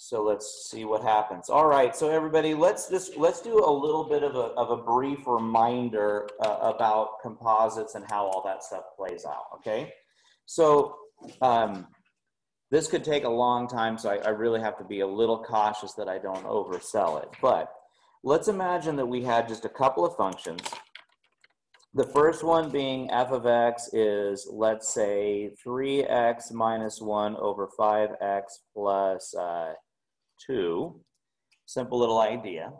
So let's see what happens. All right, so everybody, let's just let's do a little bit of a, of a brief reminder uh, about composites and how all that stuff plays out, okay? So um, this could take a long time, so I, I really have to be a little cautious that I don't oversell it. But let's imagine that we had just a couple of functions. The first one being f of x is, let's say, 3x minus 1 over 5x plus, uh, 2. Simple little idea.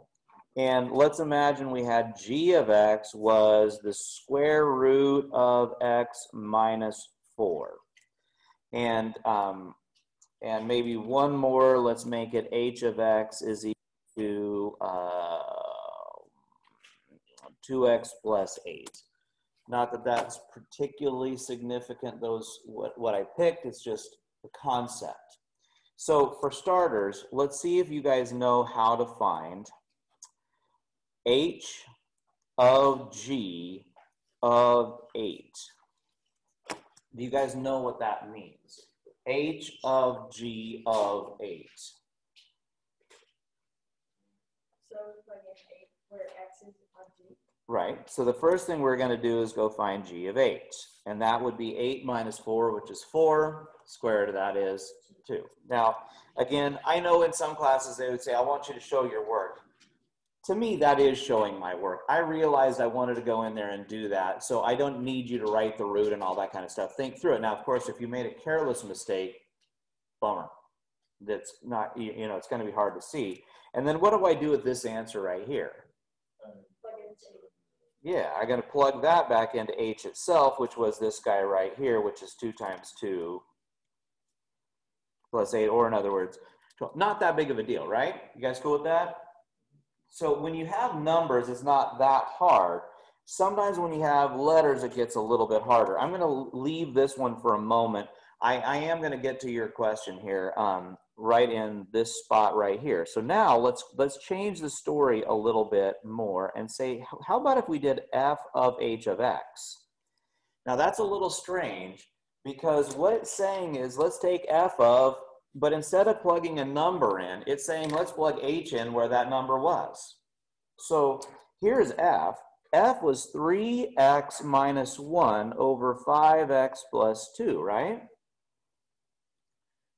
And let's imagine we had g of x was the square root of x minus 4. And, um, and maybe one more, let's make it h of x is equal to uh, 2x plus 8. Not that that's particularly significant, those what, what I picked, it's just the concept. So for starters, let's see if you guys know how to find h of g of 8. Do you guys know what that means? h of g of 8. So eight, where x is on g. Right, so the first thing we're gonna do is go find g of eight. And that would be eight minus four, which is four. Square root of that is two. Now, again, I know in some classes they would say, I want you to show your work. To me, that is showing my work. I realized I wanted to go in there and do that. So I don't need you to write the root and all that kind of stuff. Think through it. Now, of course, if you made a careless mistake, bummer. That's not, you know, it's gonna be hard to see. And then what do I do with this answer right here? Yeah, I gotta plug that back into H itself, which was this guy right here, which is two times two plus eight, or in other words, 12. not that big of a deal, right? You guys cool with that? So when you have numbers, it's not that hard. Sometimes when you have letters, it gets a little bit harder. I'm gonna leave this one for a moment. I, I am gonna get to your question here, um, right in this spot right here. So now let's let's change the story a little bit more and say, how about if we did f of h of x? Now that's a little strange because what it's saying is let's take f of, but instead of plugging a number in, it's saying let's plug h in where that number was. So here's f. f was 3x minus 1 over 5x plus 2, right?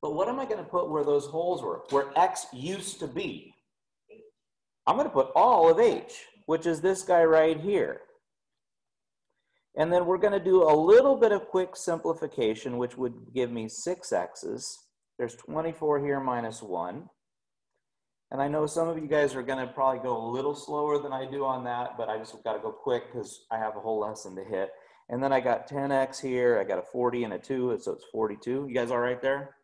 But what am I going to put where those holes were? Where x used to be. I'm going to put all of h, which is this guy right here. And then we're going to do a little bit of quick simplification, which would give me six x's. There's 24 here minus 1. And I know some of you guys are going to probably go a little slower than I do on that, but I just got to go quick because I have a whole lesson to hit. And then I got 10x here. I got a 40 and a 2, so it's 42. You guys all right there?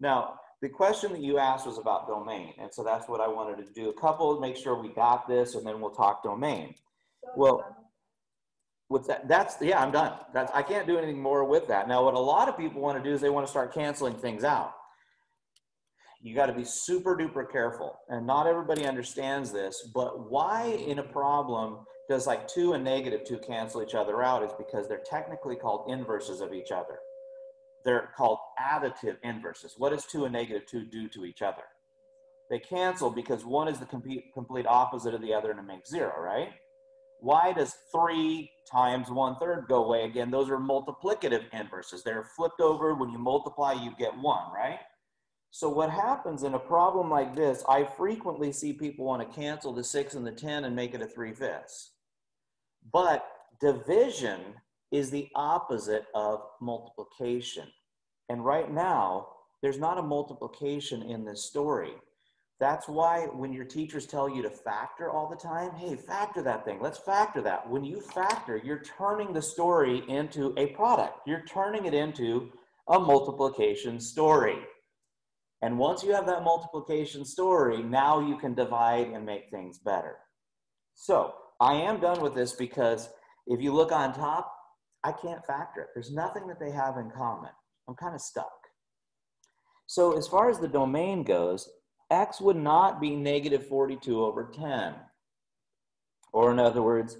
Now, the question that you asked was about domain. And so that's what I wanted to do. A couple, make sure we got this, and then we'll talk domain. Well- um, with that that's yeah i'm done. That's i can't do anything more with that. Now what a lot of people want to do is they want to start canceling things out. You got to be super duper careful and not everybody understands this but why in a problem does like two and negative two cancel each other out is because they're technically called inverses of each other. They're called additive inverses. What does two and negative two do to each other? They cancel because one is the complete complete opposite of the other and it makes zero right why does three times one third go away again? Those are multiplicative inverses. They're flipped over. When you multiply, you get one, right? So what happens in a problem like this, I frequently see people want to cancel the six and the 10 and make it a three fifths. But division is the opposite of multiplication. And right now, there's not a multiplication in this story. That's why when your teachers tell you to factor all the time, hey, factor that thing, let's factor that. When you factor, you're turning the story into a product, you're turning it into a multiplication story. And once you have that multiplication story, now you can divide and make things better. So I am done with this because if you look on top, I can't factor it. There's nothing that they have in common. I'm kind of stuck. So as far as the domain goes, x would not be negative 42 over 10. Or in other words,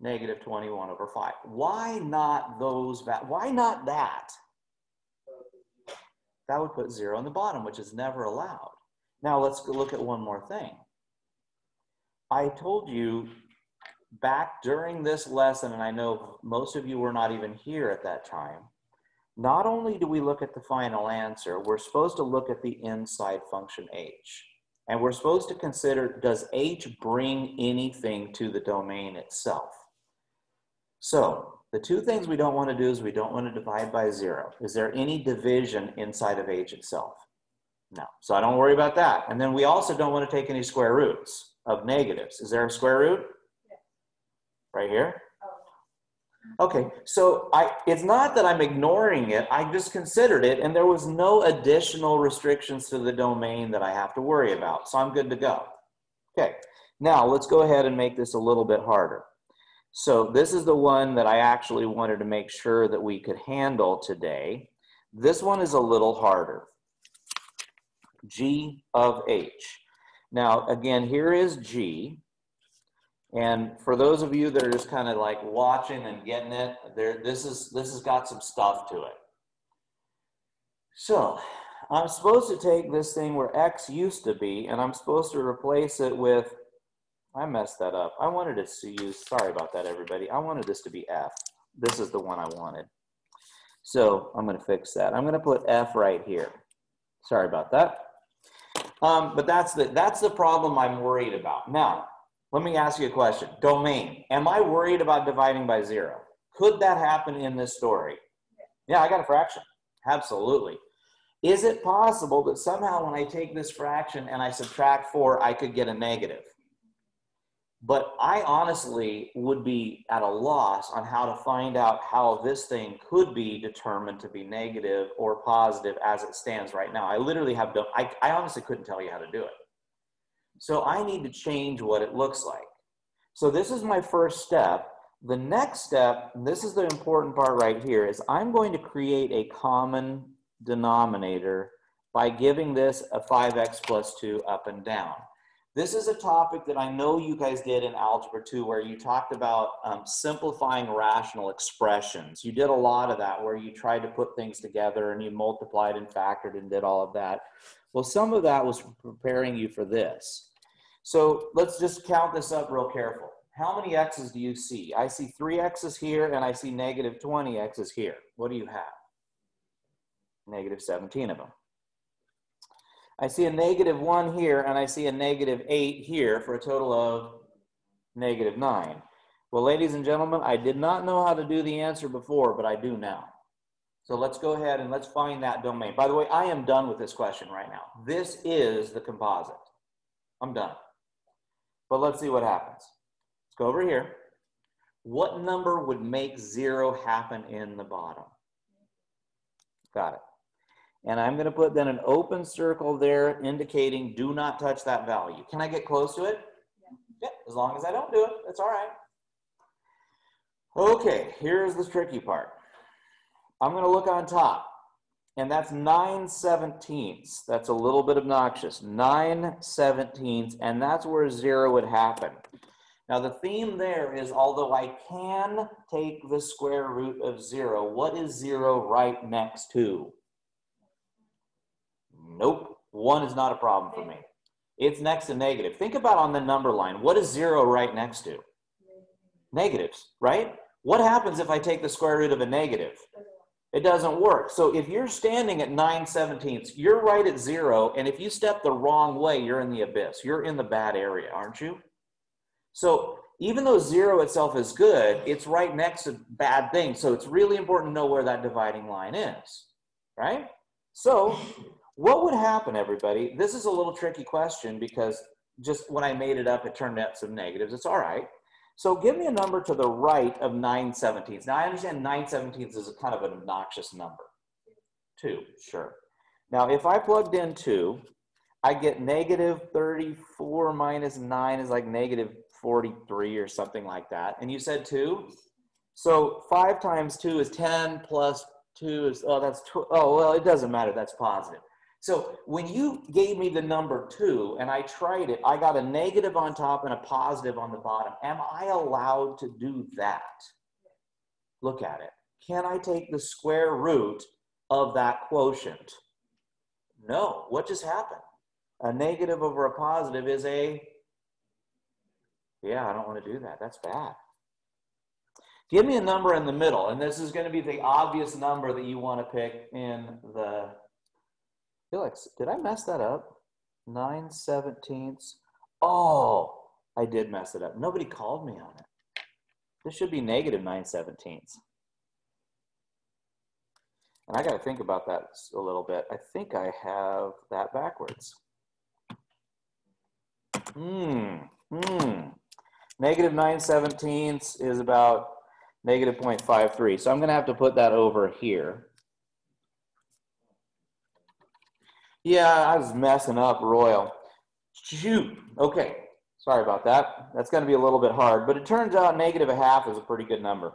negative 21 over 5. Why not those, why not that? That would put zero on the bottom, which is never allowed. Now let's look at one more thing. I told you back during this lesson, and I know most of you were not even here at that time, not only do we look at the final answer, we're supposed to look at the inside function h. And we're supposed to consider, does h bring anything to the domain itself? So the two things we don't want to do is we don't want to divide by zero. Is there any division inside of h itself? No. So I don't worry about that. And then we also don't want to take any square roots of negatives. Is there a square root? Right here? Okay, so I, it's not that I'm ignoring it, I just considered it and there was no additional restrictions to the domain that I have to worry about, so I'm good to go. Okay, now let's go ahead and make this a little bit harder. So this is the one that I actually wanted to make sure that we could handle today. This one is a little harder. G of H. Now, again, here is G. And for those of you that are just kind of like watching and getting it, there, this is this has got some stuff to it. So I'm supposed to take this thing where X used to be, and I'm supposed to replace it with, I messed that up. I wanted it to use, sorry about that, everybody. I wanted this to be F. This is the one I wanted. So I'm gonna fix that. I'm gonna put F right here. Sorry about that. Um, but that's the, that's the problem I'm worried about. Now, let me ask you a question. Domain. Am I worried about dividing by zero? Could that happen in this story? Yeah, I got a fraction. Absolutely. Is it possible that somehow when I take this fraction and I subtract four, I could get a negative? But I honestly would be at a loss on how to find out how this thing could be determined to be negative or positive as it stands right now. I literally have, I, I honestly couldn't tell you how to do it. So I need to change what it looks like. So this is my first step. The next step, and this is the important part right here, is I'm going to create a common denominator by giving this a 5x plus 2 up and down. This is a topic that I know you guys did in Algebra 2 where you talked about um, simplifying rational expressions. You did a lot of that where you tried to put things together and you multiplied and factored and did all of that. Well, some of that was preparing you for this. So let's just count this up real careful. How many x's do you see? I see three x's here and I see negative 20 x's here. What do you have? Negative 17 of them. I see a negative one here and I see a negative eight here for a total of negative nine. Well, ladies and gentlemen, I did not know how to do the answer before, but I do now. So let's go ahead and let's find that domain. By the way, I am done with this question right now. This is the composite. I'm done. But let's see what happens. Let's go over here. What number would make zero happen in the bottom? Got it. And I'm going to put then an open circle there indicating do not touch that value. Can I get close to it? Yeah. yeah as long as I don't do it, that's all right. Okay, here's the tricky part. I'm going to look on top and that's 9 seventeenths. That's a little bit obnoxious. 9 seventeenths, and that's where zero would happen. Now the theme there is, although I can take the square root of zero, what is zero right next to? Nope, one is not a problem for me. It's next to negative. Think about on the number line, what is zero right next to? Negatives, right? What happens if I take the square root of a negative? It doesn't work. So if you're standing at 9 17ths, you're right at zero. And if you step the wrong way, you're in the abyss. You're in the bad area, aren't you? So even though zero itself is good, it's right next to bad things. So it's really important to know where that dividing line is, right? So what would happen, everybody? This is a little tricky question because just when I made it up, it turned out some negatives. It's all right. So give me a number to the right of 9 17ths. Now I understand 9 17ths is a kind of an obnoxious number. Two, sure. Now if I plugged in two, I get negative 34 minus 9 is like negative 43 or something like that. And you said two? So 5 times 2 is 10 plus 2 is, oh, that's, tw- oh, well, it doesn't matter. That's positive. So when you gave me the number two and I tried it, I got a negative on top and a positive on the bottom. Am I allowed to do that? Look at it. Can I take the square root of that quotient? No. What just happened? A negative over a positive is a, yeah, I don't want to do that. That's bad. Give me a number in the middle, and this is going to be the obvious number that you want to pick in the, Felix, did I mess that up? 9 seventeenths. Oh, I did mess it up. Nobody called me on it. This should be negative 9 seventeenths. And I got to think about that a little bit. I think I have that backwards. Hmm, hmm. Negative 9 seventeenths is about negative 0.53. So I'm going to have to put that over here. Yeah, I was messing up royal. Shoot. Okay. Sorry about that. That's going to be a little bit hard, but it turns out negative a half is a pretty good number.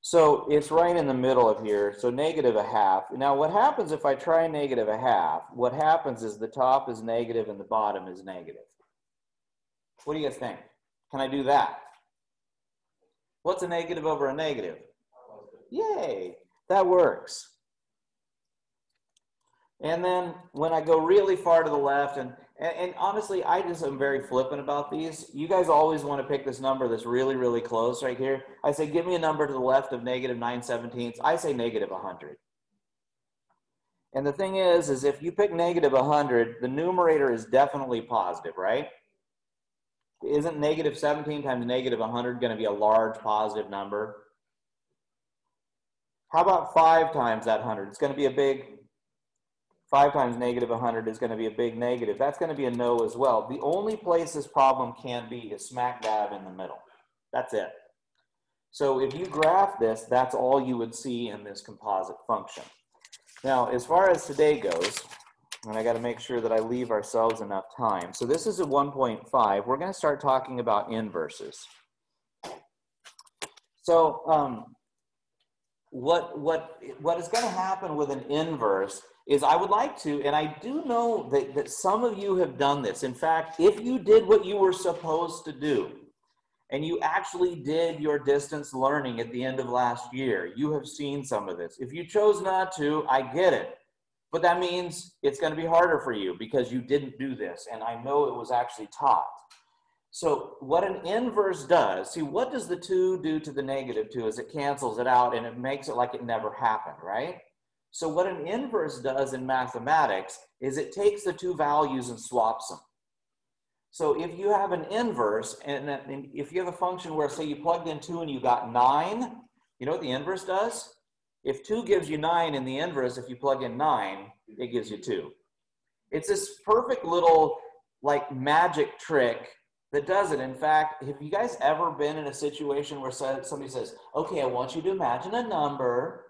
So it's right in the middle of here. So negative a half. Now what happens if I try negative a half? What happens is the top is negative and the bottom is negative. What do you guys think? Can I do that? What's a negative over a negative? Yay, that works. And then when I go really far to the left, and, and, and, honestly, I just am very flippant about these. You guys always want to pick this number that's really, really close right here. I say, give me a number to the left of negative 9 17ths. I say negative 100. And the thing is, is if you pick negative 100, the numerator is definitely positive, right? Isn't negative 17 times negative 100 going to be a large positive number? How about 5 times that 100? It's going to be a big 5 times negative 100 is going to be a big negative. That's going to be a no as well. The only place this problem can be is smack dab in the middle. That's it. So if you graph this, that's all you would see in this composite function. Now, as far as today goes, and I got to make sure that I leave ourselves enough time. So this is a 1.5. We're going to start talking about inverses. So um, what, what, what is going to happen with an inverse is I would like to, and I do know that, that some of you have done this. In fact, if you did what you were supposed to do, and you actually did your distance learning at the end of last year, you have seen some of this. If you chose not to, I get it. But that means it's going to be harder for you because you didn't do this. And I know it was actually taught. So what an inverse does, see, what does the two do to the negative two is it cancels it out and it makes it like it never happened, right? So what an inverse does in mathematics is it takes the two values and swaps them. So if you have an inverse, and if you have a function where say you plugged in two and you got nine, you know what the inverse does? If two gives you nine in the inverse, if you plug in nine, it gives you two. It's this perfect little like magic trick that does it. In fact, have you guys ever been in a situation where somebody says, okay, I want you to imagine a number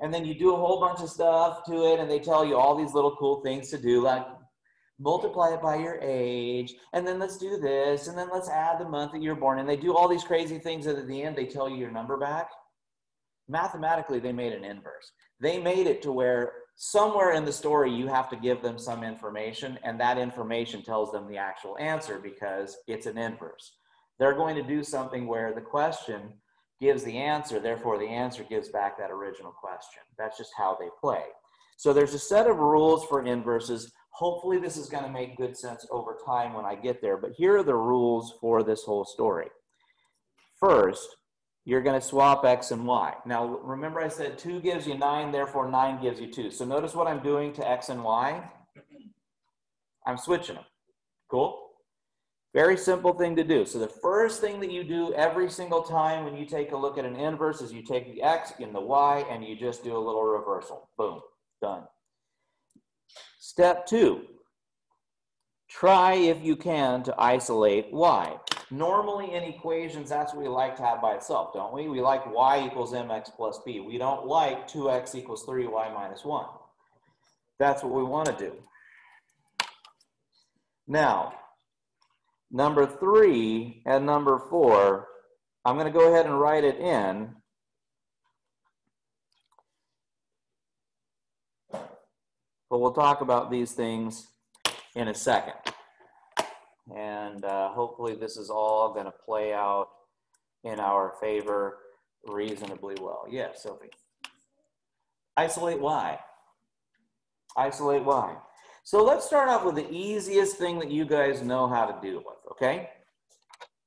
and then you do a whole bunch of stuff to it and they tell you all these little cool things to do like multiply it by your age and then let's do this and then let's add the month that you're born. And they do all these crazy things and at the end they tell you your number back. Mathematically they made an inverse. They made it to where somewhere in the story you have to give them some information and that information tells them the actual answer because it's an inverse. They're going to do something where the question gives the answer, therefore the answer gives back that original question. That's just how they play. So there's a set of rules for inverses. Hopefully this is gonna make good sense over time when I get there, but here are the rules for this whole story. First, you're gonna swap X and Y. Now, remember I said two gives you nine, therefore nine gives you two. So notice what I'm doing to X and Y. I'm switching them. Cool? Very simple thing to do. So the first thing that you do every single time when you take a look at an inverse is you take the x and the y and you just do a little reversal. Boom, done. Step two, try if you can to isolate y. Normally in equations, that's what we like to have by itself, don't we? We like y equals mx plus b. We don't like 2x equals 3y minus 1. That's what we want to do. Now, Number three and number four, I'm going to go ahead and write it in. But we'll talk about these things in a second. And uh, hopefully this is all going to play out in our favor reasonably well. Yes, Sophie. Isolate y. Isolate y. So let's start off with the easiest thing that you guys know how to with, okay?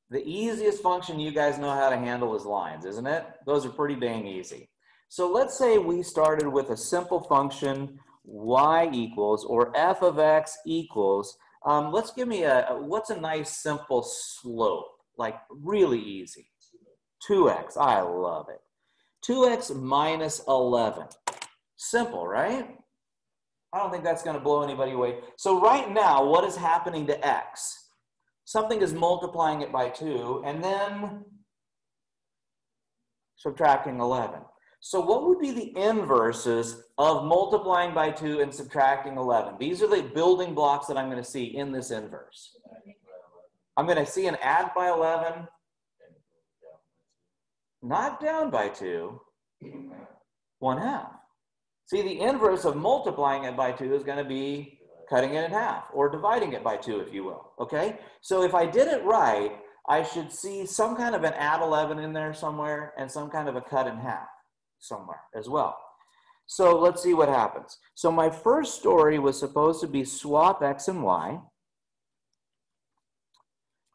The easiest function you guys know how to handle is lines, isn't it? Those are pretty dang easy. So let's say we started with a simple function y equals or f of x equals, um, let's give me a, what's a nice simple slope? Like really easy. 2x, I love it. 2x minus 11. Simple, right? I don't think that's gonna blow anybody away. So right now, what is happening to x? Something is multiplying it by two and then subtracting 11. So what would be the inverses of multiplying by 2 and subtracting 11? These are the building blocks that I'm going to see in this inverse. I'm going to see an add by 11, not down by 2, 1 half. See, the inverse of multiplying it by 2 is going to be cutting it in half, or dividing it by 2, if you will, okay? So if I did it right, I should see some kind of an add 11 in there somewhere and some kind of a cut in half somewhere as well. So let's see what happens. So my first story was supposed to be swap x and y.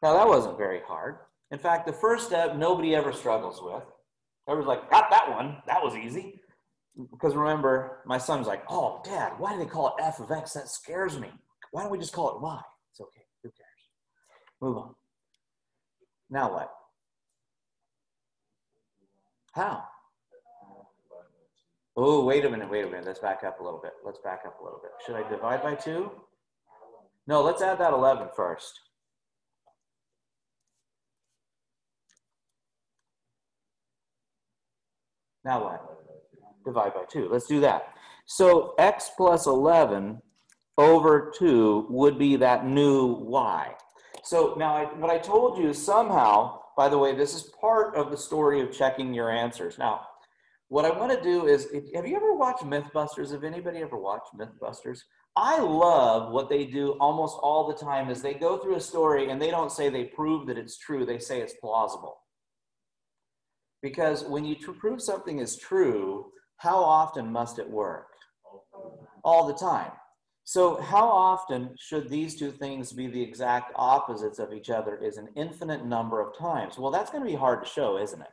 Now that wasn't very hard. In fact, the first step nobody ever struggles with. Everyone's like, got that one. That was easy. Because remember, my son's like, oh, dad, why do they call it f of x? That scares me. Why don't we just call it y? It's okay. Who cares? Move on. Now what? How? Oh, wait a minute, wait a minute. Let's back up a little bit. Let's back up a little bit. Should I divide by two? No, let's add that 11 first. Now what? Divide by two. Let's do that. So x plus 11 over 2 would be that new y. So now I, what I told you somehow, by the way, this is part of the story of checking your answers. Now, what I want to do is, have you ever watched Mythbusters? Have anybody ever watched Mythbusters? I love what they do almost all the time is they go through a story and they don't say they prove that it's true, they say it's plausible. Because when you prove something is true, how often must it work? All the time. So how often should these two things be the exact opposites of each other is an infinite number of times. Well, that's going to be hard to show, isn't it?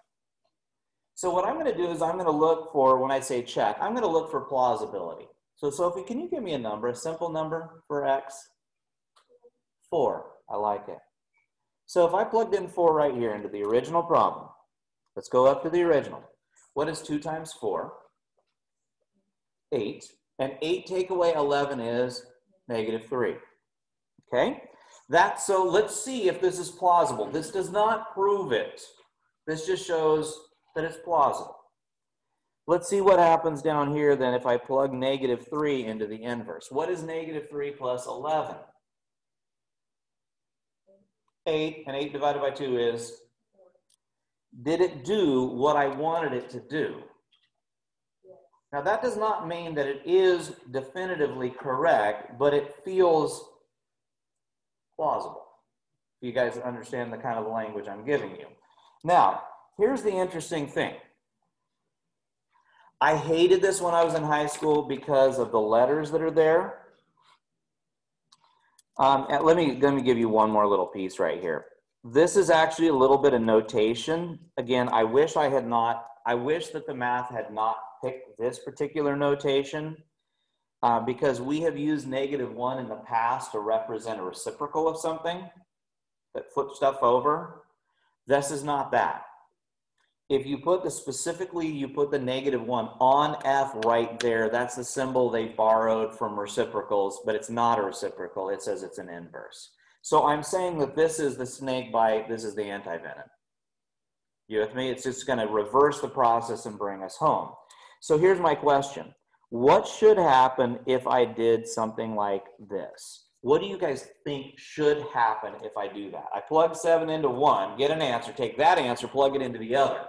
So what I'm going to do is I'm going to look for, when I say check, I'm going to look for plausibility. So Sophie, can you give me a number, a simple number for x? Four. I like it. So if I plugged in four right here into the original problem, let's go up to the original. What is two times four? Eight. And eight take away 11 is negative three. Okay? That, so let's see if this is plausible. This does not prove it. This just shows that it's plausible. Let's see what happens down here then if I plug negative 3 into the inverse. What is negative 3 plus 11? 8, and 8 divided by 2 is? Did it do what I wanted it to do? Now that does not mean that it is definitively correct, but it feels plausible. You guys understand the kind of language I'm giving you. Now, here's the interesting thing. I hated this when I was in high school because of the letters that are there. Um, let me let me give you one more little piece right here. This is actually a little bit of notation. Again, I wish I had not. I wish that the math had not picked this particular notation uh, because we have used negative one in the past to represent a reciprocal of something that flips stuff over. This is not that if you put the specifically, you put the negative one on F right there, that's the symbol they borrowed from reciprocals, but it's not a reciprocal. It says it's an inverse. So I'm saying that this is the snake bite, this is the antivenom. You with me? It's just gonna reverse the process and bring us home. So here's my question. What should happen if I did something like this? What do you guys think should happen if I do that? I plug seven into one, get an answer, take that answer, plug it into the other.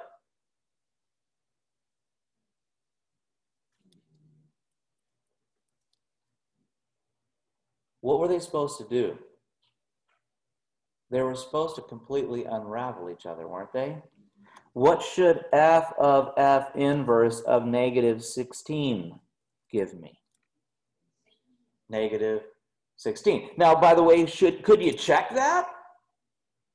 What were they supposed to do? They were supposed to completely unravel each other, weren't they? What should f of f inverse of negative 16 give me? Negative 16. Now, by the way, should could you check that?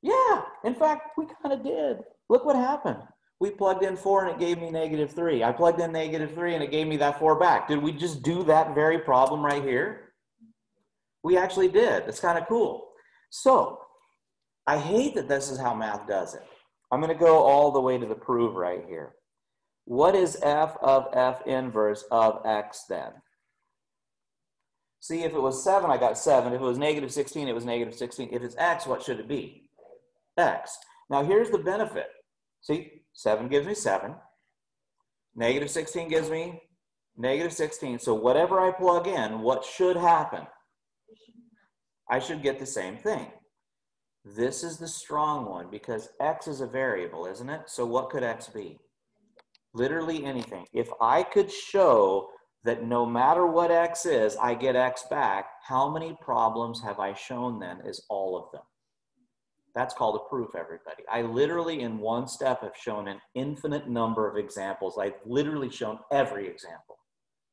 Yeah, in fact, we kind of did. Look what happened. We plugged in four and it gave me negative three. I plugged in negative three and it gave me that four back. Did we just do that very problem right here? We actually did. It's kind of cool. So I hate that this is how math does it. I'm going to go all the way to the prove right here. What is f of f inverse of x then? See, if it was 7, I got 7. If it was negative 16, it was negative 16. If it's x, what should it be? x. Now, here's the benefit. See, 7 gives me 7. Negative 16 gives me negative 16. So whatever I plug in, what should happen? I should get the same thing. This is the strong one because x is a variable, isn't it? So what could x be? Literally anything. If I could show that no matter what x is, I get x back, how many problems have I shown then is all of them? That's called a proof, everybody. I literally, in one step, have shown an infinite number of examples. I've literally shown every example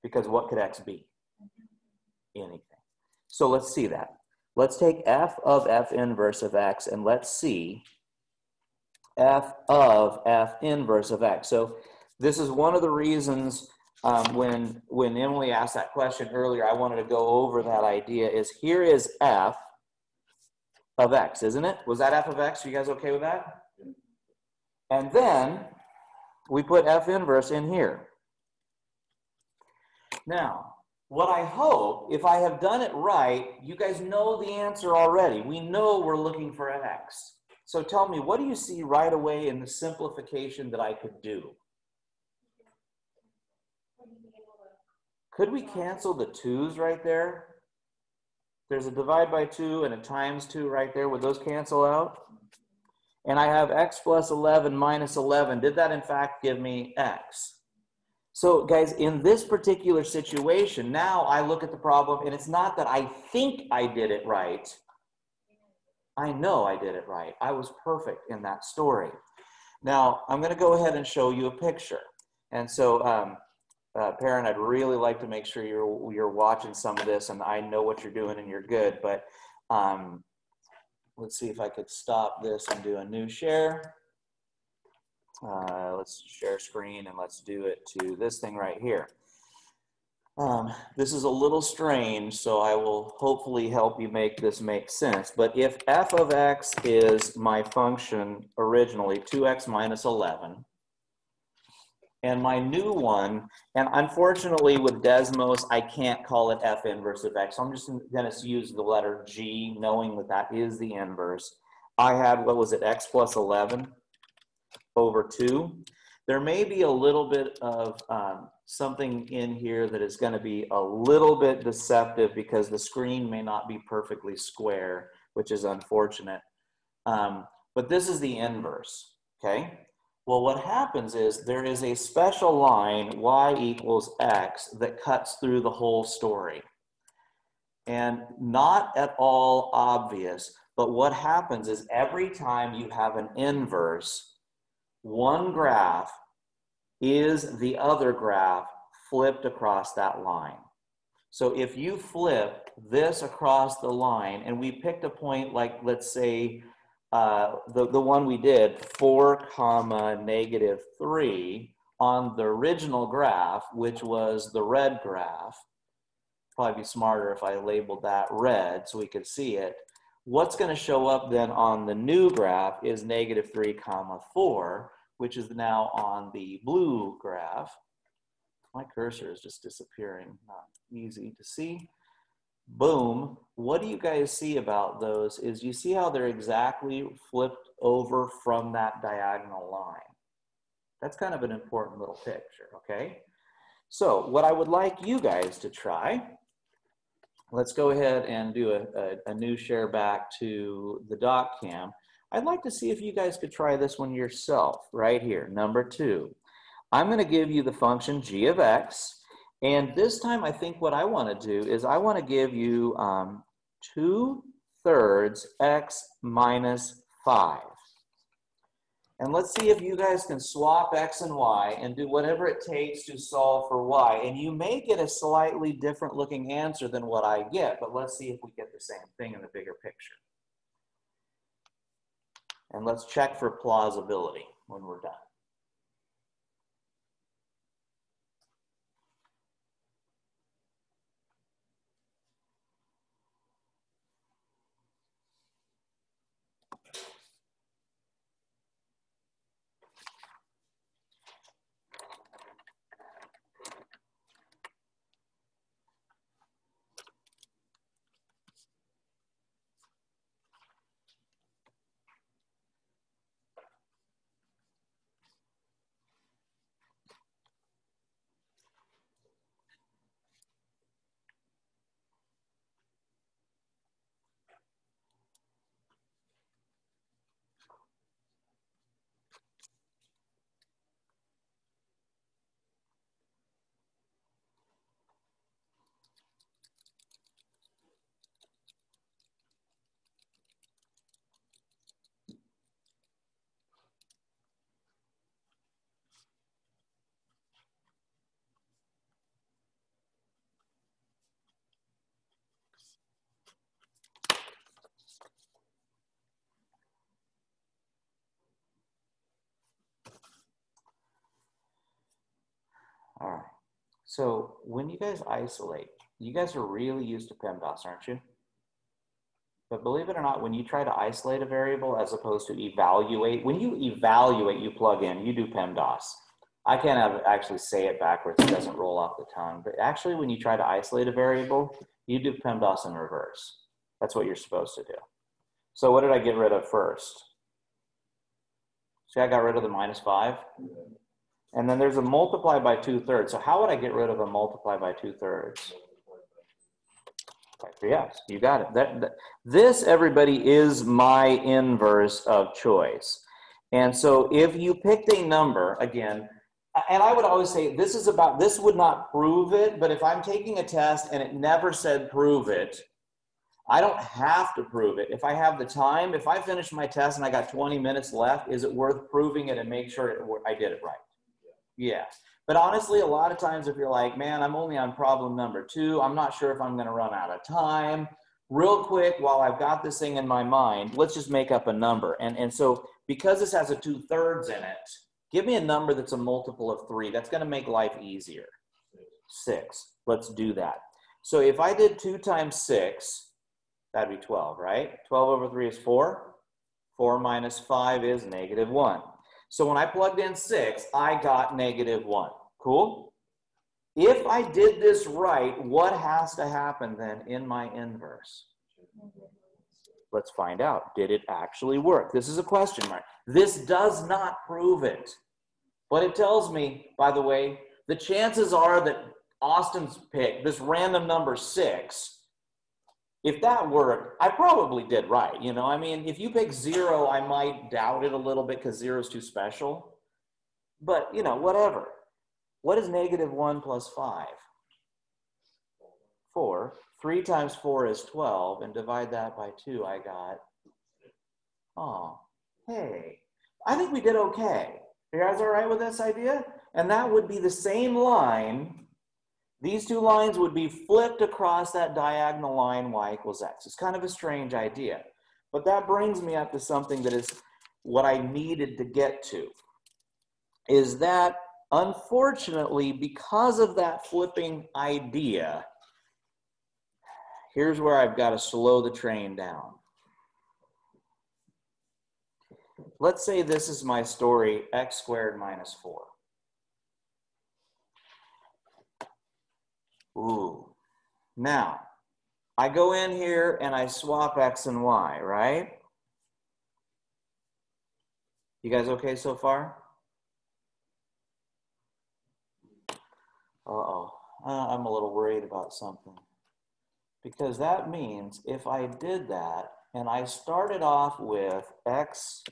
because what could x be? Anything. So let's see that. Let's take f of f inverse of x and let's see f of f inverse of x. So this is one of the reasons um, when, when Emily asked that question earlier, I wanted to go over that idea is here is f of x, isn't it? Was that f of x? Are you guys okay with that? And then we put f inverse in here. Now, what I hope, if I have done it right, you guys know the answer already. We know we're looking for an x. So tell me, what do you see right away in the simplification that I could do? Could we cancel the twos right there? There's a divide by two and a times two right there. Would those cancel out? And I have x plus 11 minus 11. Did that in fact give me x? So guys, in this particular situation, now I look at the problem and it's not that I think I did it right. I know I did it right. I was perfect in that story. Now, I'm going to go ahead and show you a picture. And so um, uh, parent, I'd really like to make sure you're you're watching some of this, and I know what you're doing, and you're good. But um, let's see if I could stop this and do a new share. Uh, let's share screen and let's do it to this thing right here. Um, this is a little strange, so I will hopefully help you make this make sense. But if f of x is my function originally 2x minus 11, and my new one, and unfortunately with Desmos, I can't call it f inverse of x. So I'm just going to use the letter g, knowing that that is the inverse. I had, what was it, x plus 11 over 2. There may be a little bit of um, something in here that is going to be a little bit deceptive because the screen may not be perfectly square, which is unfortunate. Um, but this is the inverse, okay? Well, what happens is there is a special line, y equals x, that cuts through the whole story. And not at all obvious, but what happens is every time you have an inverse, one graph is the other graph flipped across that line. So if you flip this across the line, and we picked a point like, let's say, uh, the, the one we did, 4 comma negative 3, on the original graph, which was the red graph, probably be smarter if I labeled that red so we could see it. What's going to show up then on the new graph is negative 3 comma 4, which is now on the blue graph. My cursor is just disappearing, not easy to see boom, what do you guys see about those is you see how they're exactly flipped over from that diagonal line. That's kind of an important little picture, okay? So what I would like you guys to try, let's go ahead and do a, a, a new share back to the doc cam. I'd like to see if you guys could try this one yourself right here, number two. I'm gonna give you the function g of x, and this time, I think what I want to do is I want to give you um, 2 thirds x minus 5. And let's see if you guys can swap X and Y and do whatever it takes to solve for Y. And you may get a slightly different looking answer than what I get, but let's see if we get the same thing in the bigger picture. And let's check for plausibility when we're done. All right. So when you guys isolate, you guys are really used to PEMDAS, aren't you? But believe it or not, when you try to isolate a variable as opposed to evaluate, when you evaluate, you plug in, you do PEMDAS. I can't have, actually say it backwards, it doesn't roll off the tongue. But actually, when you try to isolate a variable, you do PEMDAS in reverse. That's what you're supposed to do. So what did I get rid of first? See, I got rid of the minus five. And then there's a multiply by two thirds. So how would I get rid of a multiply by two thirds? Yes, you got it. That, that, this, everybody, is my inverse of choice. And so if you picked a number, again, and I would always say this is about, this would not prove it, but if I'm taking a test and it never said prove it, I don't have to prove it. If I have the time, if I finish my test and I got 20 minutes left, is it worth proving it and make sure it, I did it right? Yeah. But honestly, a lot of times if you're like, man, I'm only on problem number two, I'm not sure if I'm going to run out of time. Real quick, while I've got this thing in my mind, let's just make up a number. And, and so because this has a two thirds in it, give me a number that's a multiple of three. That's going to make life easier. Six. Let's do that. So if I did two times six, that'd be 12, right? 12 over three is four. Four minus five is negative one. So when I plugged in six, I got negative one. Cool? If I did this right, what has to happen then in my inverse? Let's find out. Did it actually work? This is a question mark. This does not prove it. But it tells me, by the way, the chances are that Austin's pick, this random number six, if that worked, I probably did right. You know, I mean, if you pick zero, I might doubt it a little bit because zero is too special. But, you know, whatever. What is negative one plus five? Four. Three times four is 12, and divide that by two, I got, oh, hey, I think we did okay. You guys all right with this idea? And that would be the same line these two lines would be flipped across that diagonal line y equals x. It's kind of a strange idea. But that brings me up to something that is what I needed to get to. Is that unfortunately, because of that flipping idea, here's where I've got to slow the train down. Let's say this is my story, x squared minus 4. Ooh. Now, I go in here and I swap X and Y, right? You guys okay so far? Uh-oh, uh, I'm a little worried about something. Because that means if I did that and I started off with X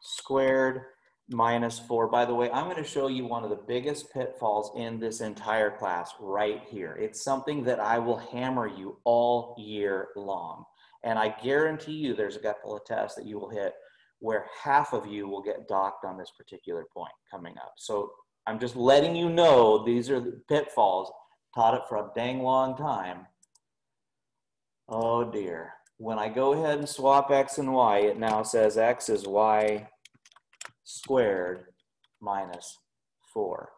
squared minus four. By the way, I'm going to show you one of the biggest pitfalls in this entire class right here. It's something that I will hammer you all year long. And I guarantee you there's a couple of tests that you will hit where half of you will get docked on this particular point coming up. So I'm just letting you know these are the pitfalls. Taught it for a dang long time. Oh dear. When I go ahead and swap x and y, it now says x is y squared minus 4.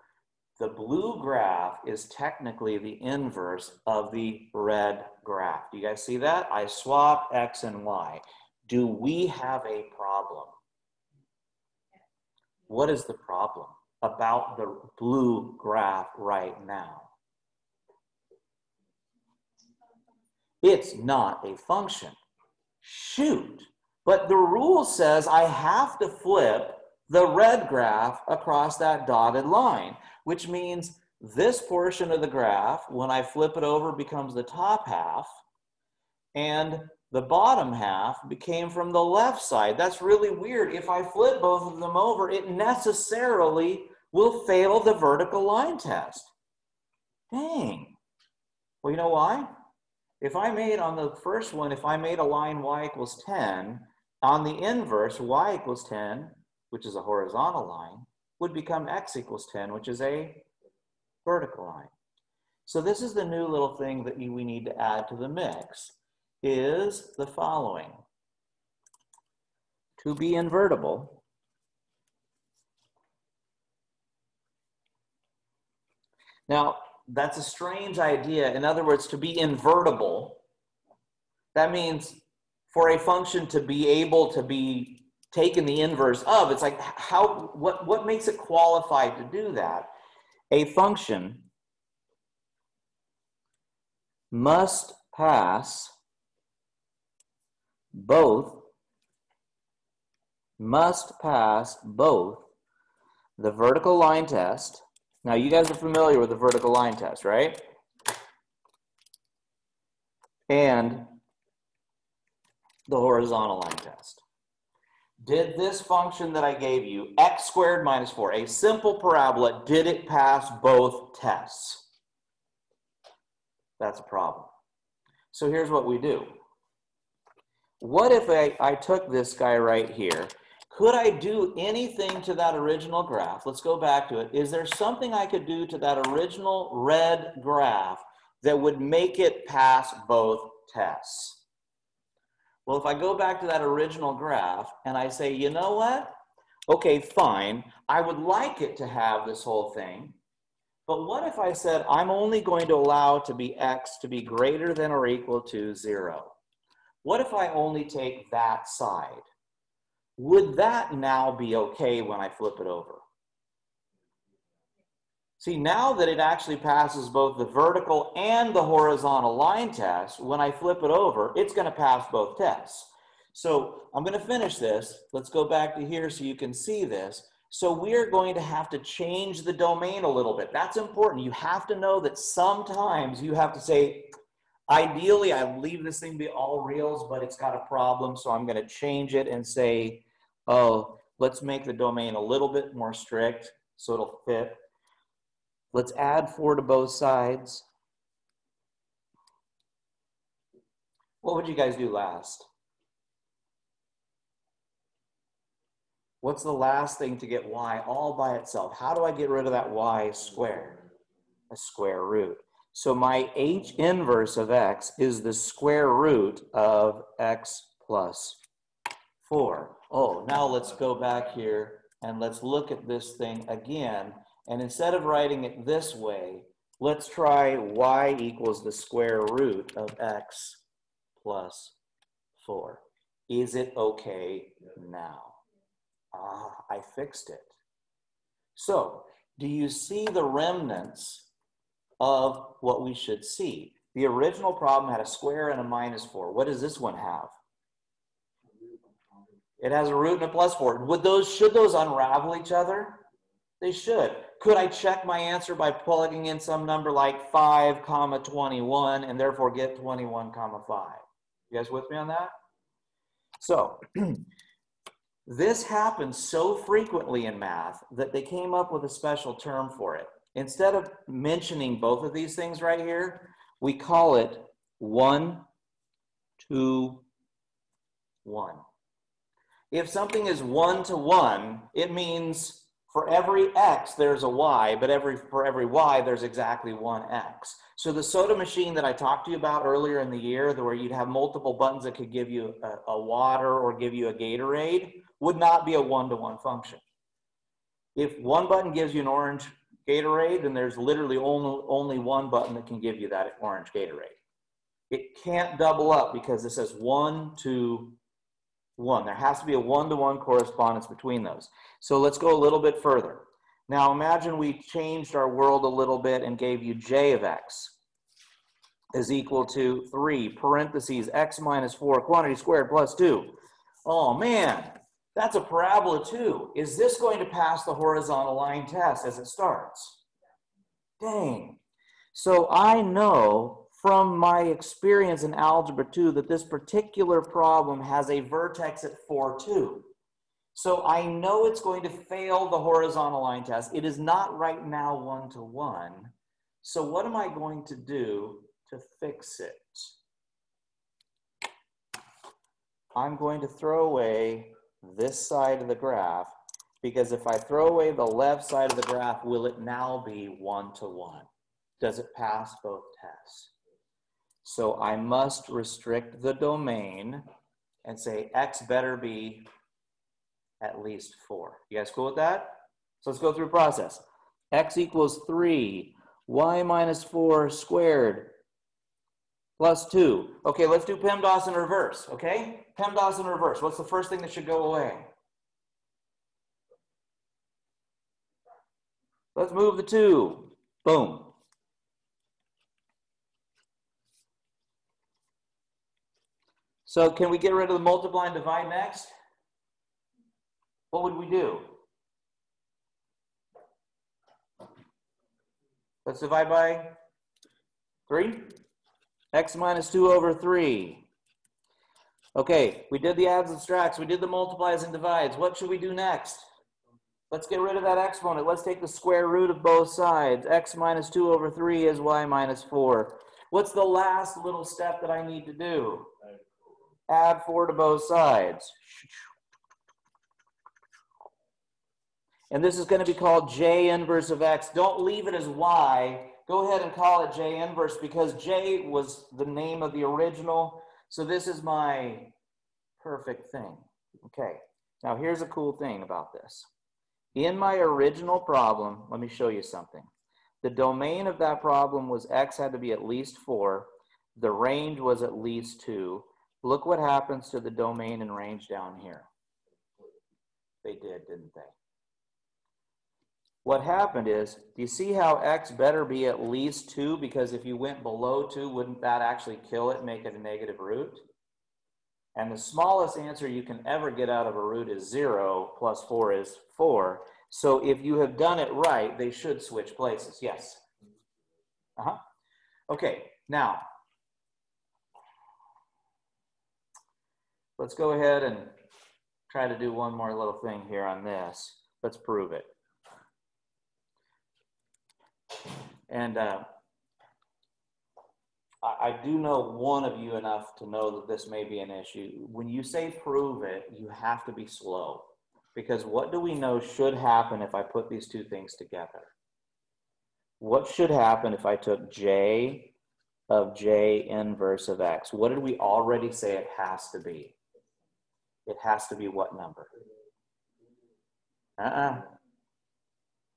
The blue graph is technically the inverse of the red graph. Do you guys see that? I swap x and y. Do we have a problem? What is the problem about the blue graph right now? It's not a function. Shoot. But the rule says I have to flip the red graph across that dotted line, which means this portion of the graph, when I flip it over, becomes the top half, and the bottom half became from the left side. That's really weird. If I flip both of them over, it necessarily will fail the vertical line test. Dang. Well, you know why? If I made on the first one, if I made a line y equals 10, on the inverse, y equals 10, which is a horizontal line, would become x equals 10, which is a vertical line. So this is the new little thing that we need to add to the mix, is the following. To be invertible, now that's a strange idea. In other words, to be invertible, that means for a function to be able to be taken the inverse of, it's like how what what makes it qualified to do that? A function must pass both must pass both the vertical line test now, you guys are familiar with the vertical line test, right? And the horizontal line test. Did this function that I gave you, x squared minus 4, a simple parabola, did it pass both tests? That's a problem. So here's what we do. What if I, I took this guy right here could I do anything to that original graph? Let's go back to it. Is there something I could do to that original red graph that would make it pass both tests? Well, if I go back to that original graph and I say, you know what? Okay, fine. I would like it to have this whole thing. But what if I said, I'm only going to allow to be x to be greater than or equal to zero? What if I only take that side? would that now be okay when I flip it over? See, now that it actually passes both the vertical and the horizontal line test, when I flip it over, it's going to pass both tests. So I'm going to finish this. Let's go back to here so you can see this. So we're going to have to change the domain a little bit. That's important. You have to know that sometimes you have to say, ideally, I leave this thing be all reals, but it's got a problem. So I'm going to change it and say oh, let's make the domain a little bit more strict so it'll fit. Let's add four to both sides. What would you guys do last? What's the last thing to get y all by itself? How do I get rid of that y squared? A square root. So my h inverse of x is the square root of x plus 4 oh, now let's go back here and let's look at this thing again. And instead of writing it this way, let's try y equals the square root of x plus 4. Is it okay now? Ah, I fixed it. So, do you see the remnants of what we should see? The original problem had a square and a minus 4. What does this one have? It has a root and a plus four. Would those, should those unravel each other? They should. Could I check my answer by plugging in some number like 5 comma 21 and therefore get 21 comma 5? You guys with me on that? So this happens so frequently in math that they came up with a special term for it. Instead of mentioning both of these things right here, we call it one, two, one. If something is one to one, it means for every x there's a y, but every for every y there's exactly one x. So the soda machine that I talked to you about earlier in the year, where you'd have multiple buttons that could give you a, a water or give you a Gatorade, would not be a one-to-one function. If one button gives you an orange Gatorade, then there's literally only, only one button that can give you that orange Gatorade. It can't double up because it says one, two, one. There has to be a one-to-one correspondence between those. So let's go a little bit further. Now imagine we changed our world a little bit and gave you j of x is equal to 3 parentheses x minus 4 quantity squared plus 2. Oh man, that's a parabola too. Is this going to pass the horizontal line test as it starts? Dang. So I know from my experience in Algebra 2 that this particular problem has a vertex at 4, 2. So I know it's going to fail the horizontal line test. It is not right now one to one. So what am I going to do to fix it? I'm going to throw away this side of the graph because if I throw away the left side of the graph, will it now be one to one? Does it pass both tests? So I must restrict the domain and say x better be at least four. You guys cool with that? So let's go through process. x equals three, y minus four squared plus two. Okay, let's do PEMDAS in reverse, okay? PEMDAS in reverse. What's the first thing that should go away? Let's move the two. Boom. So can we get rid of the multiply and divide next? what would we do? Let's divide by 3. x minus 2 over 3. Okay, we did the adds and subtracts. We did the multiplies and divides. What should we do next? Let's get rid of that exponent. Let's take the square root of both sides. x minus 2 over 3 is y minus 4. What's the last little step that I need to do? Add 4 to both sides. And this is going to be called J inverse of X. Don't leave it as Y. Go ahead and call it J inverse because J was the name of the original. So this is my perfect thing. Okay, now here's a cool thing about this. In my original problem, let me show you something. The domain of that problem was X had to be at least four. The range was at least two. Look what happens to the domain and range down here. They did, didn't they? What happened is, do you see how x better be at least 2? Because if you went below 2, wouldn't that actually kill it, make it a negative root? And the smallest answer you can ever get out of a root is 0, plus 4 is 4. So if you have done it right, they should switch places. Yes? Uh-huh. Okay, now, let's go ahead and try to do one more little thing here on this. Let's prove it. And uh, I, I do know one of you enough to know that this may be an issue. When you say prove it, you have to be slow. Because what do we know should happen if I put these two things together? What should happen if I took j of j inverse of x? What did we already say it has to be? It has to be what number? Uh-uh.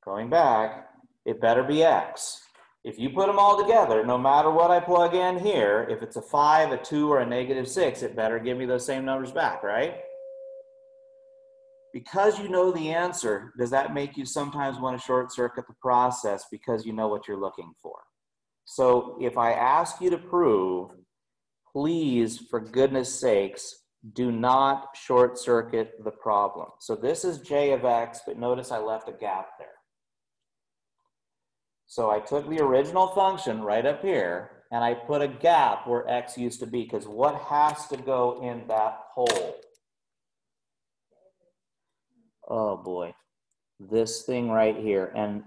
Going back, it better be X. If you put them all together, no matter what I plug in here, if it's a 5, a 2, or a negative 6, it better give me those same numbers back, right? Because you know the answer, does that make you sometimes want to short circuit the process because you know what you're looking for? So if I ask you to prove, please, for goodness sakes, do not short circuit the problem. So this is j of x, but notice I left a gap there. So I took the original function right up here and I put a gap where x used to be because what has to go in that hole? Oh boy, this thing right here. And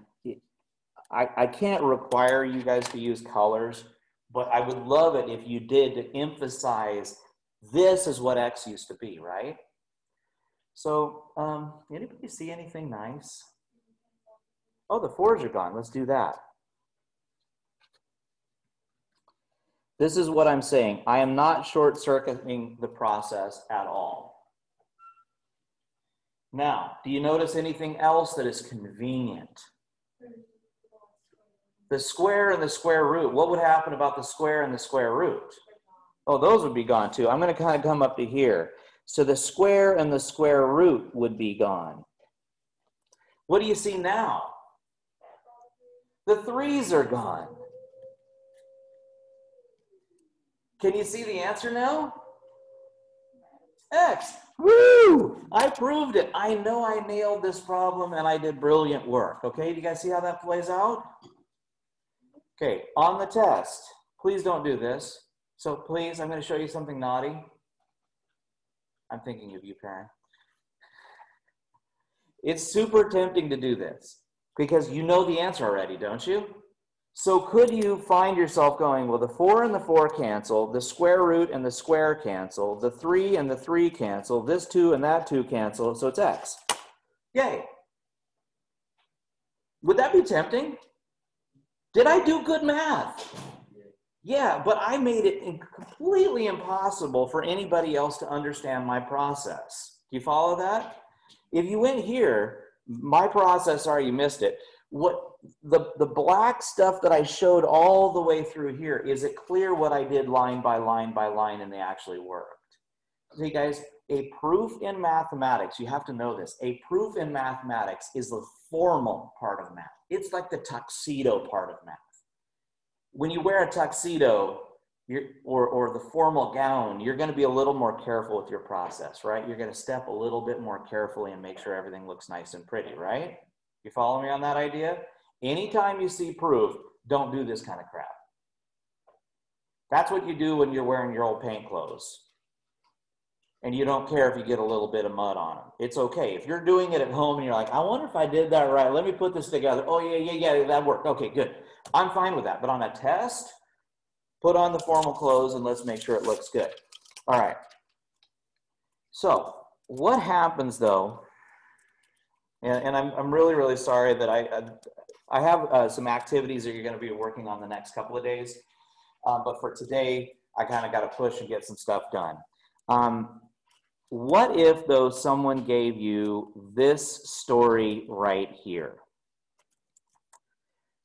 I, I can't require you guys to use colors, but I would love it if you did to emphasize this is what x used to be, right? So, um, anybody see anything nice? Oh, the fours are gone. Let's do that. This is what I'm saying. I am not short circuiting the process at all. Now, do you notice anything else that is convenient? The square and the square root. What would happen about the square and the square root? Oh, those would be gone too. I'm going to kind of come up to here. So the square and the square root would be gone. What do you see now? The threes are gone. Can you see the answer now? X. Woo! I proved it. I know I nailed this problem and I did brilliant work. Okay, do you guys see how that plays out? Okay, on the test, please don't do this. So please, I'm going to show you something naughty. I'm thinking of you, parent. It's super tempting to do this because you know the answer already, don't you? So could you find yourself going, well, the four and the four cancel, the square root and the square cancel, the three and the three cancel, this two and that two cancel, so it's x. Yay. Would that be tempting? Did I do good math? Yeah, but I made it completely impossible for anybody else to understand my process. Do you follow that? If you went here, my process, sorry you missed it. What the, the black stuff that I showed all the way through here, is it clear what I did line by line by line and they actually worked? See guys, a proof in mathematics, you have to know this, a proof in mathematics is the formal part of math. It's like the tuxedo part of math when you wear a tuxedo or, or the formal gown, you're going to be a little more careful with your process, right? You're going to step a little bit more carefully and make sure everything looks nice and pretty, right? You follow me on that idea? Anytime you see proof, don't do this kind of crap. That's what you do when you're wearing your old paint clothes. And you don't care if you get a little bit of mud on them. It's okay. If you're doing it at home and you're like, I wonder if I did that right. Let me put this together. Oh, yeah, yeah, yeah, that worked. Okay, good. I'm fine with that. But on a test, put on the formal clothes and let's make sure it looks good. All right. So what happens though, and, and I'm, I'm really, really sorry that I, I have uh, some activities that you're going to be working on the next couple of days. Um, but for today, I kind of got to push and get some stuff done. Um, what if though someone gave you this story right here?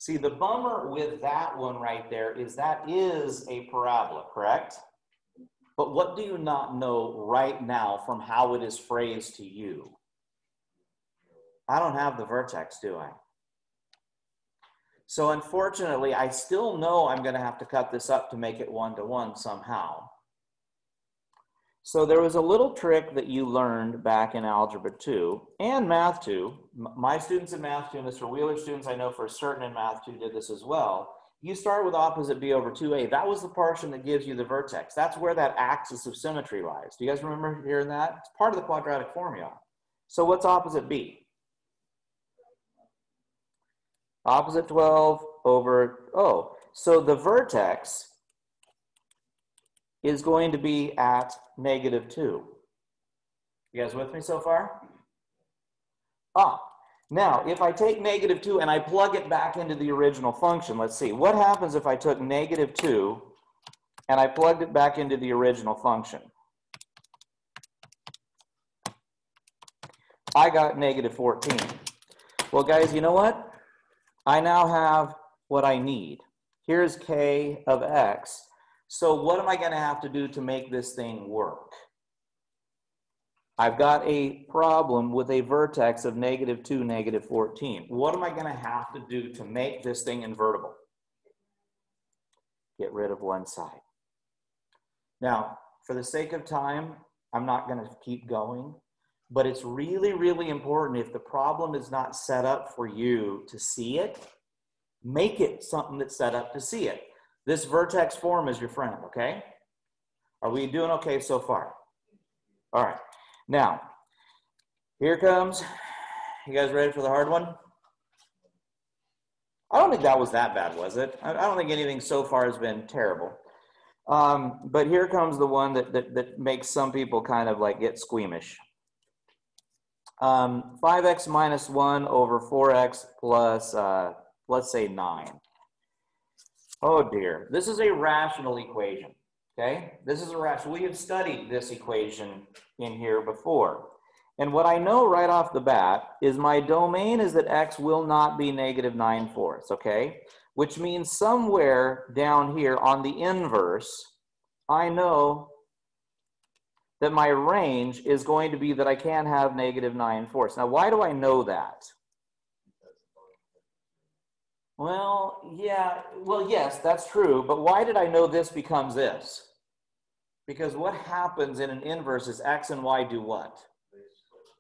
See, the bummer with that one right there is that is a parabola, correct? But what do you not know right now from how it is phrased to you? I don't have the vertex, do I? So unfortunately, I still know I'm going to have to cut this up to make it one-to-one -one somehow. So there was a little trick that you learned back in Algebra 2 and Math 2. My students in Math 2, Mr. Wheeler students I know for certain in Math 2 did this as well. You start with opposite B over 2A. That was the portion that gives you the vertex. That's where that axis of symmetry lies. Do you guys remember hearing that? It's part of the quadratic formula. So what's opposite B? Opposite 12 over, oh, so the vertex is going to be at negative 2. You guys with me so far? Ah, now if I take negative 2 and I plug it back into the original function, let's see. What happens if I took negative 2 and I plugged it back into the original function? I got negative 14. Well, guys, you know what? I now have what I need. Here's k of x. So what am I going to have to do to make this thing work? I've got a problem with a vertex of negative 2, negative 14. What am I going to have to do to make this thing invertible? Get rid of one side. Now, for the sake of time, I'm not going to keep going, but it's really, really important if the problem is not set up for you to see it, make it something that's set up to see it. This vertex form is your friend, okay? Are we doing okay so far? All right. Now, here comes. You guys ready for the hard one? I don't think that was that bad, was it? I don't think anything so far has been terrible. Um, but here comes the one that, that, that makes some people kind of like get squeamish. Um, 5x minus 1 over 4x plus, uh, let's say 9. Oh dear, this is a rational equation, okay? This is a rational, we have studied this equation in here before. And what I know right off the bat is my domain is that x will not be negative 9 fourths, okay? Which means somewhere down here on the inverse, I know that my range is going to be that I can't have negative 9 fourths. Now, why do I know that? Well, yeah, well, yes, that's true. But why did I know this becomes this? Because what happens in an inverse is x and y do what?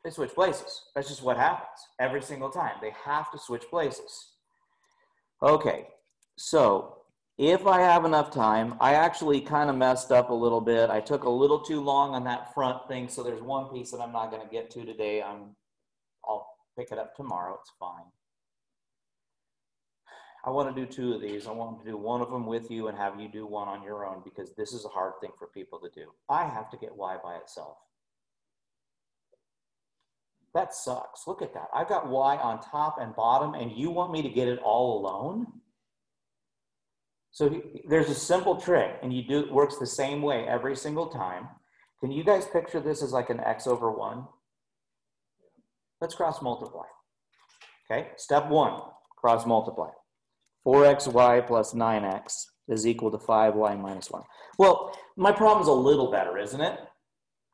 They switch places. That's just what happens every single time. They have to switch places. Okay, so if I have enough time, I actually kind of messed up a little bit. I took a little too long on that front thing, so there's one piece that I'm not going to get to today. I'm, I'll pick it up tomorrow. It's fine. I want to do two of these. I want to do one of them with you and have you do one on your own because this is a hard thing for people to do. I have to get y by itself. That sucks. Look at that. I've got y on top and bottom, and you want me to get it all alone? So there's a simple trick, and you do it works the same way every single time. Can you guys picture this as like an x over 1? Let's cross multiply. Okay, step one, cross multiply. 4xy plus 9x is equal to 5y minus 1. Well, my problem's a little better, isn't it?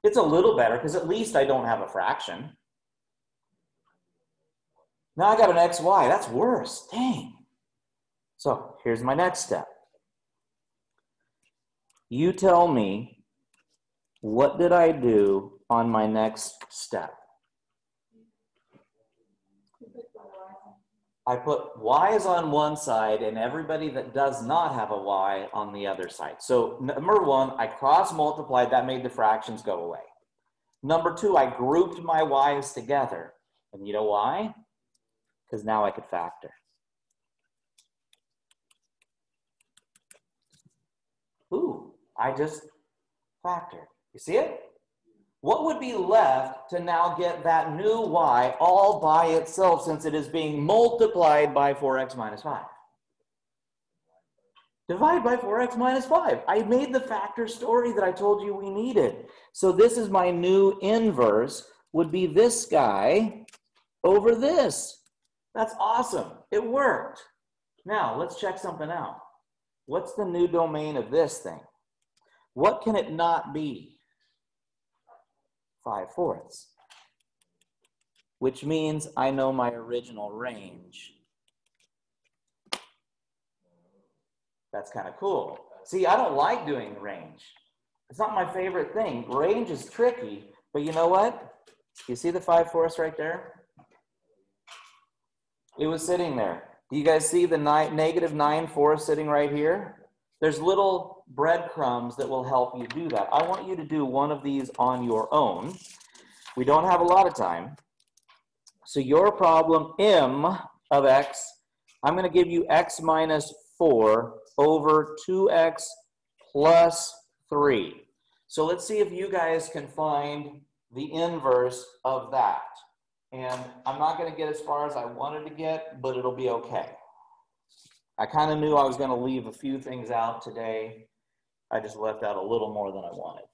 It's a little better because at least I don't have a fraction. Now I got an xy. That's worse. Dang. So here's my next step. You tell me, what did I do on my next step? I put y's on one side and everybody that does not have a y on the other side. So number one, I cross multiplied, that made the fractions go away. Number two, I grouped my y's together. And you know why? Because now I could factor. Ooh, I just factored. You see it? What would be left to now get that new y all by itself since it is being multiplied by 4x minus 5? Divide by 4x minus 5. I made the factor story that I told you we needed. So this is my new inverse, would be this guy over this. That's awesome. It worked. Now, let's check something out. What's the new domain of this thing? What can it not be? 5 fourths, which means I know my original range. That's kind of cool. See, I don't like doing range. It's not my favorite thing. Range is tricky, but you know what? You see the 5 fourths right there? It was sitting there. Do you guys see the nine, negative 9 fourths sitting right here? There's little breadcrumbs that will help you do that. I want you to do one of these on your own. We don't have a lot of time. So your problem m of x, I'm going to give you x minus 4 over 2x plus 3. So let's see if you guys can find the inverse of that. And I'm not going to get as far as I wanted to get, but it'll be okay. I kind of knew I was going to leave a few things out today. I just left out a little more than I wanted.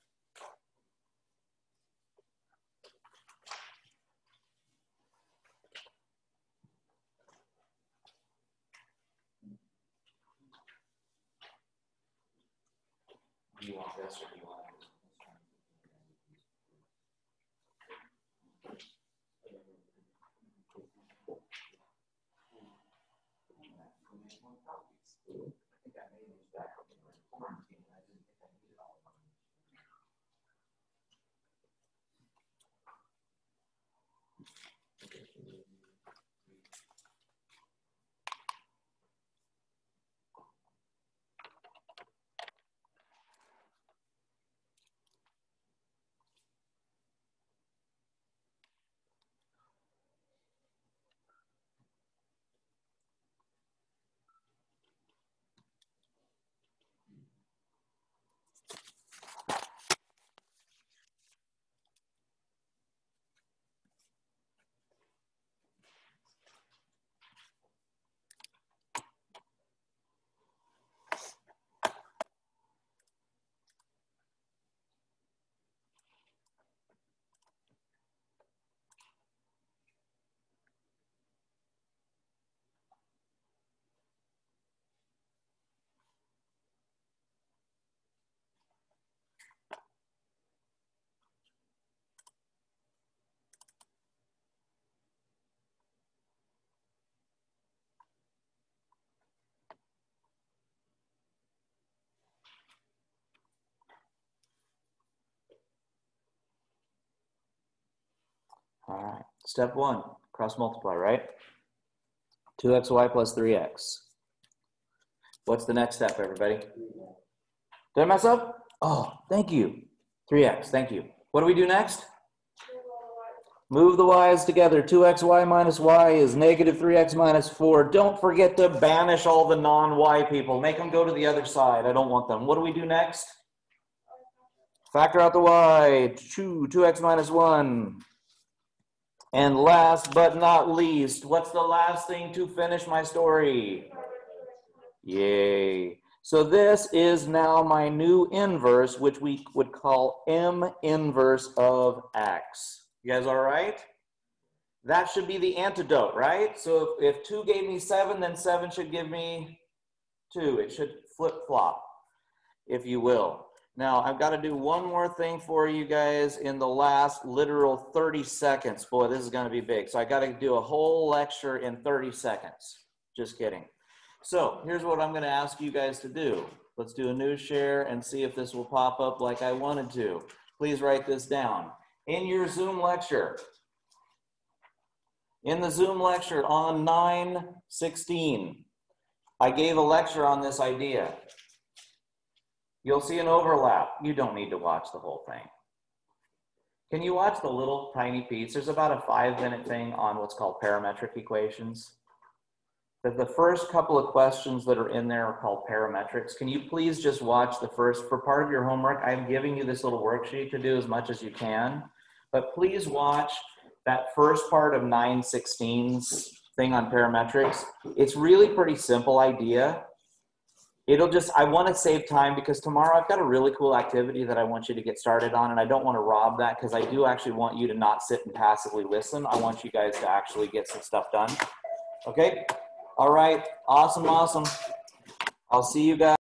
All right, step one, cross multiply, right? 2xy plus 3x. What's the next step, everybody? Did I mess up? Oh, thank you. 3x, thank you. What do we do next? Move the y's together. 2xy minus y is negative 3x minus 4. Don't forget to banish all the non-y people. Make them go to the other side. I don't want them. What do we do next? Factor out the y. 2, 2x minus 1. And last but not least, what's the last thing to finish my story? Yay. So this is now my new inverse, which we would call m inverse of x. You guys all right? That should be the antidote, right? So if, if 2 gave me 7, then 7 should give me 2. It should flip-flop, if you will. Now, I've got to do one more thing for you guys in the last literal 30 seconds. Boy, this is going to be big. So I got to do a whole lecture in 30 seconds. Just kidding. So here's what I'm going to ask you guys to do. Let's do a new share and see if this will pop up like I wanted to. Please write this down. In your Zoom lecture, in the Zoom lecture on 916, I gave a lecture on this idea. You'll see an overlap. You don't need to watch the whole thing. Can you watch the little tiny piece? There's about a five minute thing on what's called parametric equations. The, the first couple of questions that are in there are called parametrics. Can you please just watch the first, for part of your homework, I'm giving you this little worksheet to do as much as you can, but please watch that first part of 916's thing on parametrics. It's really pretty simple idea. It'll just, I want to save time because tomorrow I've got a really cool activity that I want you to get started on, and I don't want to rob that because I do actually want you to not sit and passively listen. I want you guys to actually get some stuff done. Okay? All right. Awesome, awesome. I'll see you guys.